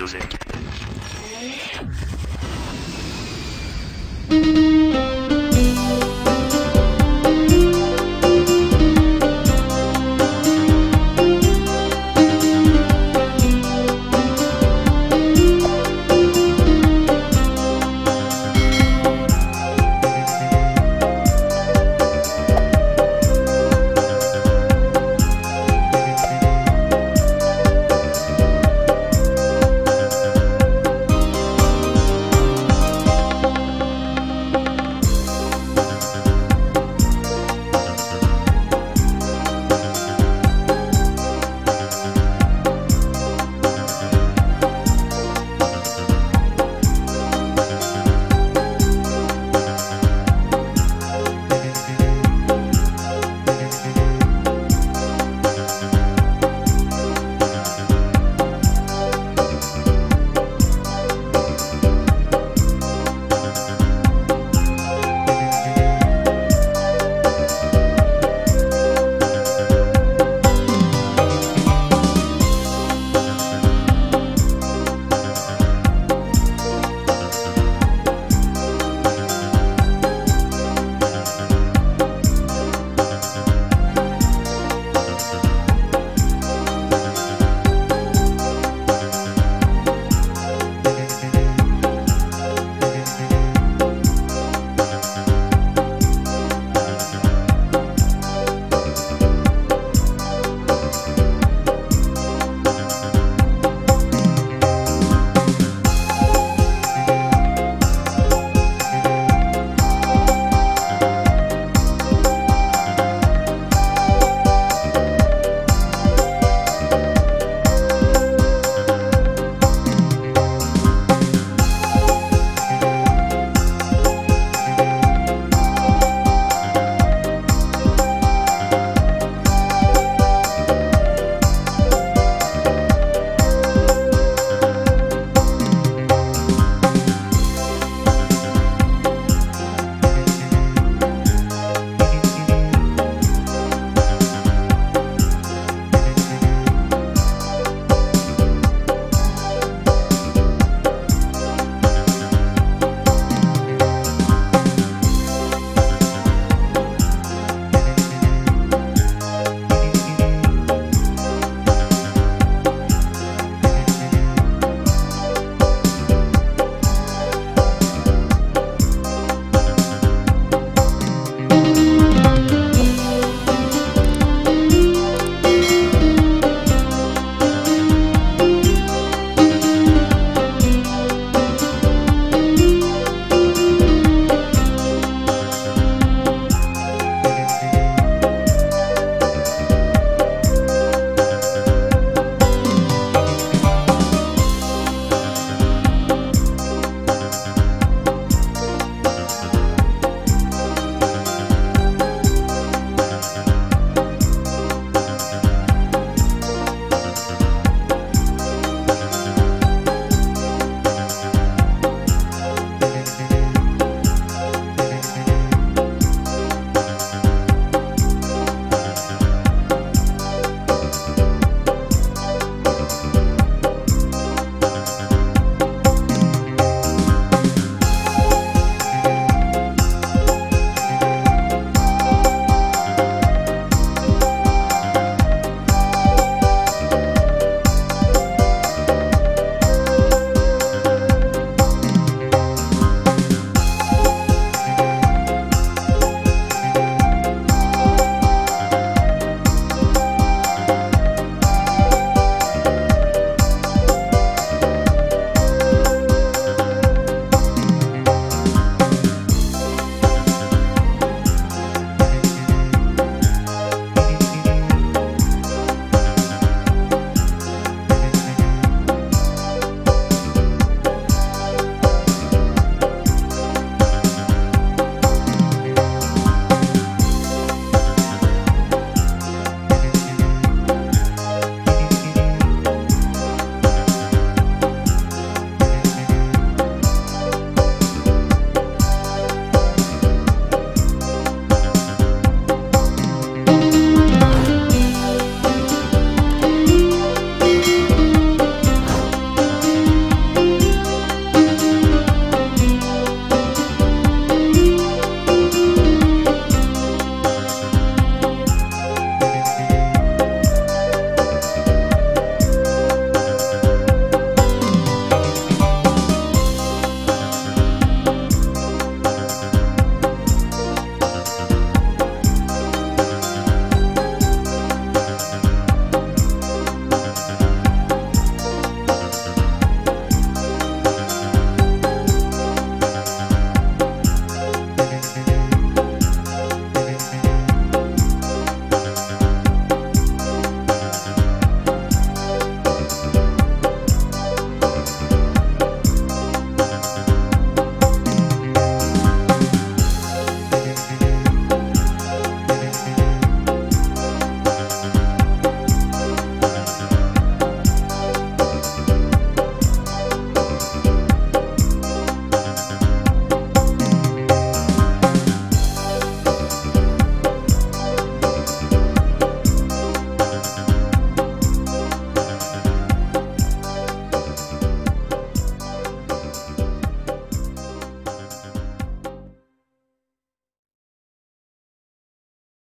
music.